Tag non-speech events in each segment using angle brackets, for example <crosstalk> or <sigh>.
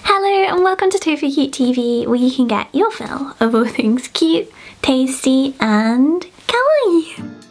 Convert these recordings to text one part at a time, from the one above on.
Hello and welcome to Tofu Cute TV where you can get your fill of all things cute, tasty and kawaii.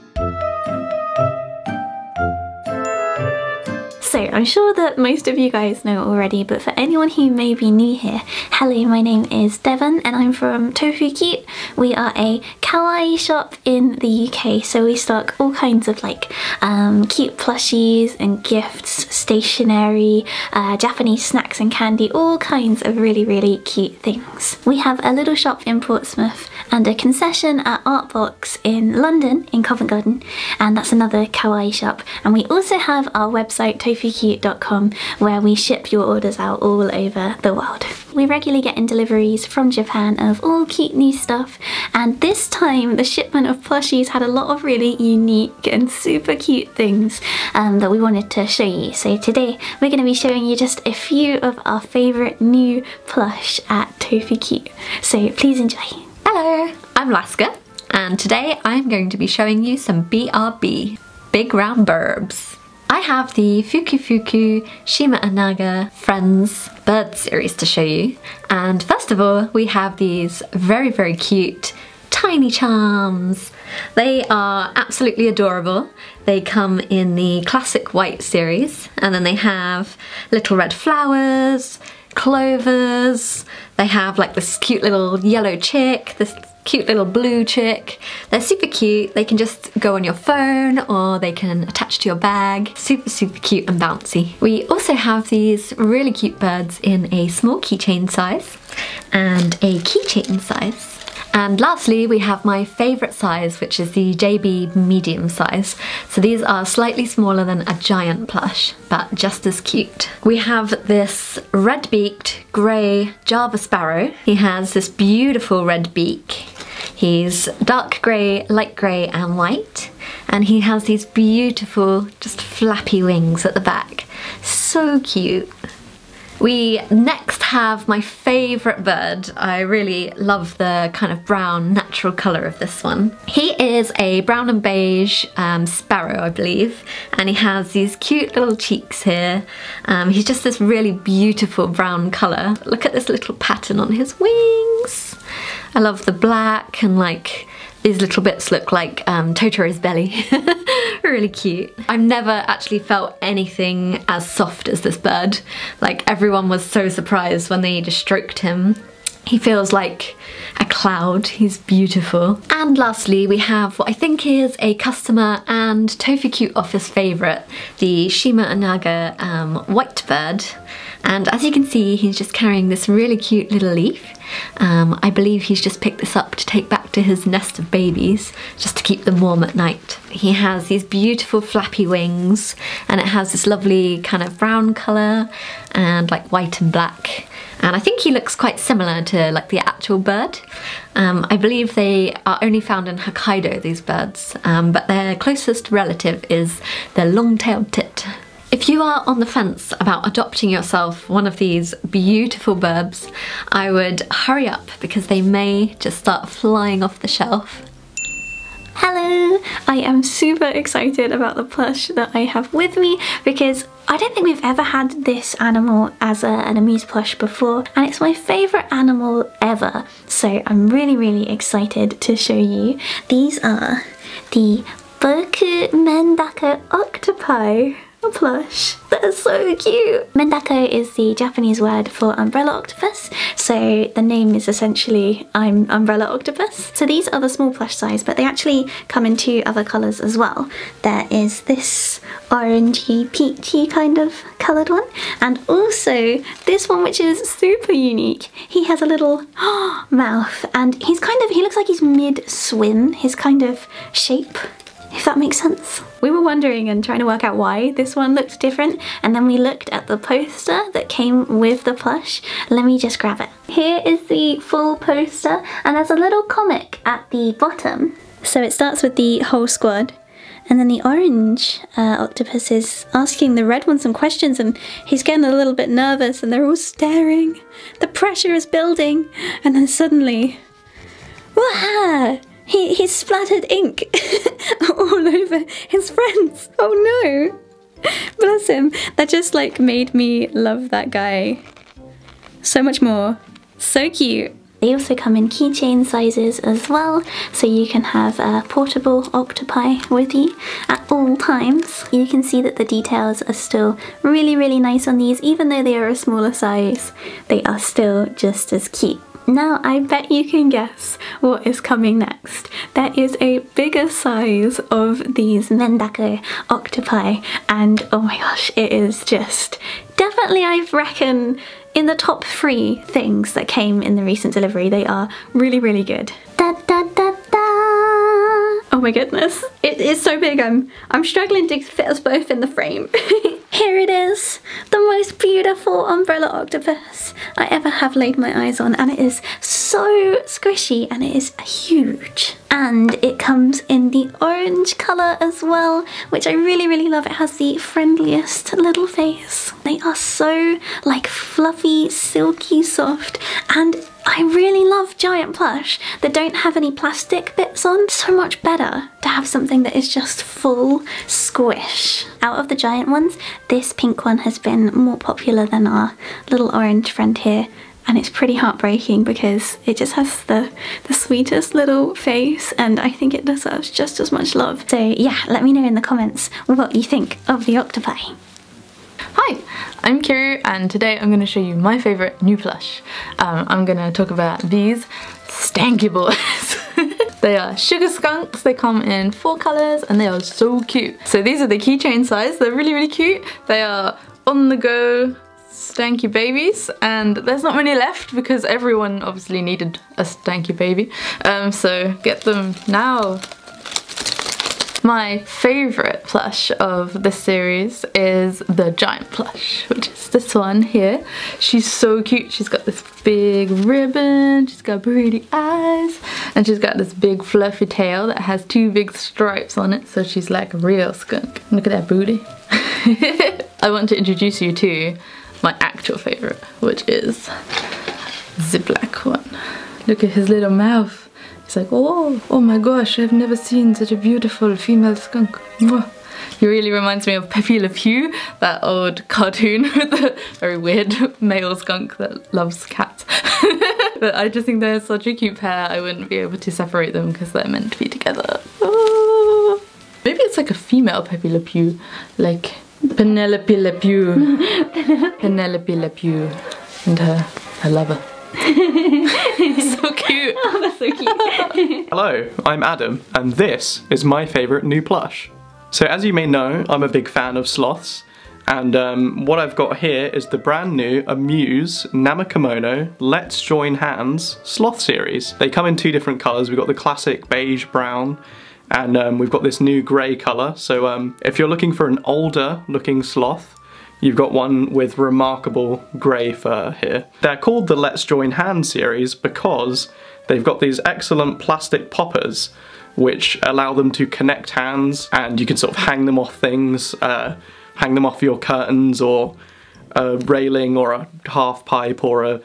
So I'm sure that most of you guys know already, but for anyone who may be new here, hello, my name is Devon and I'm from Tofu Cute. We are a kawaii shop in the UK, so we stock all kinds of like um, cute plushies and gifts, stationery, uh, Japanese snacks and candy, all kinds of really, really cute things. We have a little shop in Portsmouth and a concession at Artbox in London, in Covent Garden, and that's another kawaii shop. And we also have our website, Tofu tofucute.com where we ship your orders out all over the world. We regularly get in deliveries from Japan of all cute new stuff and this time the shipment of plushies had a lot of really unique and super cute things um, that we wanted to show you. So today we're going to be showing you just a few of our favourite new plush at Tofu Cute. So please enjoy. Hello, I'm Laska and today I'm going to be showing you some BRB, Big Round Birbs. I have the Fuku Shimaenaga Friends bird series to show you. And first of all, we have these very, very cute tiny charms. They are absolutely adorable. They come in the classic white series and then they have little red flowers, clovers, they have like this cute little yellow chick, this cute little blue chick. They're super cute. They can just go on your phone or they can attach to your bag. Super, super cute and bouncy. We also have these really cute birds in a small keychain size and a keychain size. And lastly, we have my favourite size, which is the JB medium size. So these are slightly smaller than a giant plush, but just as cute. We have this red-beaked grey Java Sparrow. He has this beautiful red beak He's dark grey, light grey and white and he has these beautiful just flappy wings at the back. So cute. We next have my favourite bird. I really love the kind of brown natural colour of this one. He is a brown and beige um, sparrow, I believe, and he has these cute little cheeks here. Um, he's just this really beautiful brown colour. Look at this little pattern on his wings. I love the black and like these little bits look like um, Totoro's belly. <laughs> really cute. I've never actually felt anything as soft as this bird. Like everyone was so surprised when they just stroked him. He feels like a cloud, he's beautiful. And lastly, we have what I think is a customer and Tofu Cute office favourite, the Shimaenaga um, white bird. And as you can see, he's just carrying this really cute little leaf. Um, I believe he's just picked this up to take back to his nest of babies, just to keep them warm at night. He has these beautiful flappy wings, and it has this lovely kind of brown colour, and like white and black. And I think he looks quite similar to like the actual bird. Um, I believe they are only found in Hokkaido, these birds, um, but their closest relative is the long-tailed tit. If you are on the fence about adopting yourself one of these beautiful birbs, I would hurry up because they may just start flying off the shelf. Hello! I am super excited about the plush that I have with me because I don't think we've ever had this animal as a, an Amuse plush before and it's my favourite animal ever so I'm really really excited to show you. These are the Boku Mendako Octopi plush. That is so cute. Mendako is the Japanese word for umbrella octopus, so the name is essentially I'm umbrella octopus. So these are the small plush size, but they actually come in two other colours as well. There is this orangey, peachy kind of coloured one, and also this one which is super unique. He has a little <gasps> mouth, and he's kind of, he looks like he's mid-swim, his kind of shape if that makes sense. We were wondering and trying to work out why this one looked different and then we looked at the poster that came with the plush. Let me just grab it. Here is the full poster and there's a little comic at the bottom. So it starts with the whole squad and then the orange uh, octopus is asking the red one some questions and he's getting a little bit nervous and they're all staring. The pressure is building and then suddenly, Wah! He, he splattered ink <laughs> all over his friends. Oh no. Bless him. That just like made me love that guy so much more. So cute. They also come in keychain sizes as well, so you can have a portable octopi with you at all times. You can see that the details are still really, really nice on these, even though they are a smaller size, they are still just as cute. Now I bet you can guess what is coming next. There is a bigger size of these Mendako octopi and oh my gosh it is just definitely I reckon in the top three things that came in the recent delivery. They are really, really good. Da, da, da. Oh my goodness. It is so big, I'm, I'm struggling to fit us both in the frame. <laughs> Here it is, the most beautiful umbrella octopus I ever have laid my eyes on and it is so squishy and it is huge. And it comes in the orange colour as well, which I really, really love. It has the friendliest little face. They are so like fluffy, silky soft and I really love giant plush that don't have any plastic bits on. So much better to have something that is just full squish. Out of the giant ones, this pink one has been more popular than our little orange friend here and it's pretty heartbreaking because it just has the, the sweetest little face and I think it deserves just as much love. So yeah, let me know in the comments what you think of the octopi. Hi, I'm Kiru and today I'm going to show you my favourite new plush. Um, I'm going to talk about these stanky boys. <laughs> they are sugar skunks, they come in four colours and they are so cute. So these are the keychain size, they're really really cute. They are on the go stanky babies and there's not many left because everyone obviously needed a stanky baby. Um, so get them now. My favourite plush of this series is the giant plush, which is this one here. She's so cute. She's got this big ribbon, she's got pretty eyes, and she's got this big fluffy tail that has two big stripes on it, so she's like a real skunk. Look at that booty. <laughs> I want to introduce you to my actual favourite, which is the black one. Look at his little mouth. He's like, oh, oh my gosh, I've never seen such a beautiful female skunk. He really reminds me of Pepe Le Pew, that old cartoon <laughs> with the very weird <laughs> male skunk that loves cats. <laughs> but I just think they're such a cute pair, I wouldn't be able to separate them because they're meant to be together. Oh. Maybe it's like a female Pepe Le Pew, like Penelope Le Pew. Penelope Le Pew and her, her lover. <laughs> so cute. Oh, that's so cute. <laughs> Hello, I'm Adam, and this is my favourite new plush. So as you may know, I'm a big fan of sloths, and um, what I've got here is the brand new Amuse Namakemono Let's Join Hands sloth series. They come in two different colours. We've got the classic beige brown, and um, we've got this new grey colour. So um, if you're looking for an older looking sloth, You've got one with remarkable grey fur here. They're called the Let's Join Hands series because they've got these excellent plastic poppers which allow them to connect hands and you can sort of hang them off things, uh, hang them off your curtains or a railing or a half pipe or a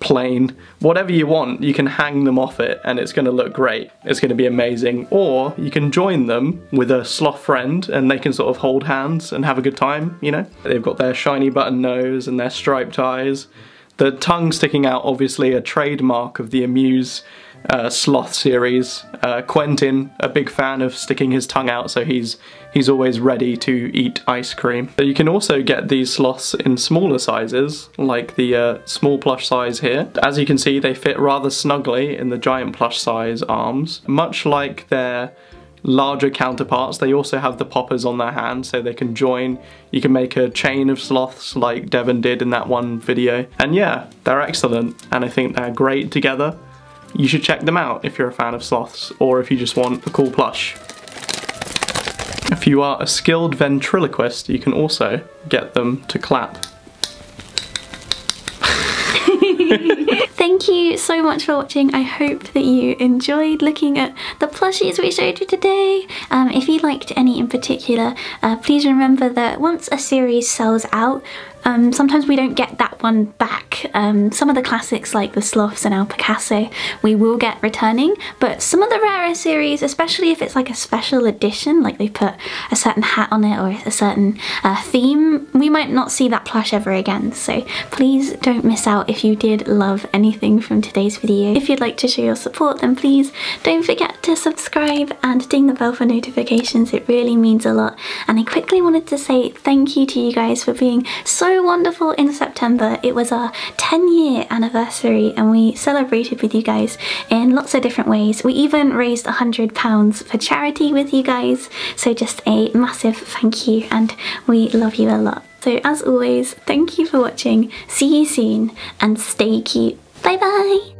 plane, whatever you want, you can hang them off it and it's going to look great. It's going to be amazing. Or you can join them with a sloth friend and they can sort of hold hands and have a good time, you know? They've got their shiny button nose and their striped eyes. The tongue sticking out, obviously a trademark of the Amuse uh, sloth series. Uh, Quentin, a big fan of sticking his tongue out, so he's he's always ready to eat ice cream. you can also get these sloths in smaller sizes, like the uh, small plush size here. As you can see, they fit rather snugly in the giant plush size arms. Much like their larger counterparts, they also have the poppers on their hands so they can join. You can make a chain of sloths like Devon did in that one video. And yeah, they're excellent and I think they're great together you should check them out if you're a fan of sloths or if you just want a cool plush. If you are a skilled ventriloquist, you can also get them to clap. <laughs> Thank you so much for watching. I hope that you enjoyed looking at the plushies we showed you today. Um, if you liked any in particular, uh, please remember that once a series sells out, Um, sometimes we don't get that one back. Um, some of the classics like the Sloths and El we will get returning, but some of the rarer series, especially if it's like a special edition, like they put a certain hat on it or a certain uh, theme, we might not see that plush ever again. So please don't miss out if you did love anything from today's video. If you'd like to show your support, then please don't forget to subscribe and ding the bell for notifications. It really means a lot. And I quickly wanted to say thank you to you guys for being so wonderful in September. It was our 10 year anniversary and we celebrated with you guys in lots of different ways. We even raised £100 for charity with you guys. So just a massive thank you and we love you a lot. So as always, thank you for watching, see you soon and stay cute. Bye bye!